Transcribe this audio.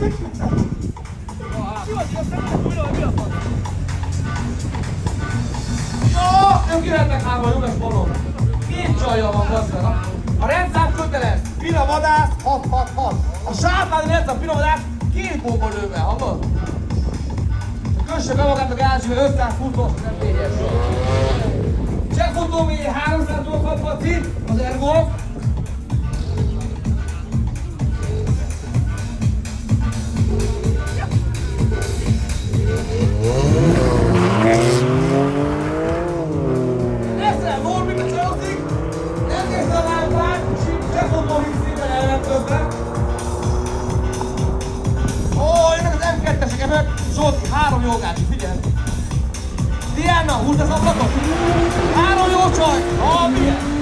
Jó, ők kivettek hárma a nyugas balon. Két csajja van gazdag. A rendszám köteles. Pina vadász 666. A sátán rendszám pina vadász két bomba lőve, hallod? Kösse be magát a gázsi, mert 500 futós nem tényes. Csekkfutó még 300 dolgok kaphatni, az ergo. Dobd ki, három jogát, figyelj! Diana, húzd az ablakot! Három jó csaj! Amilyen!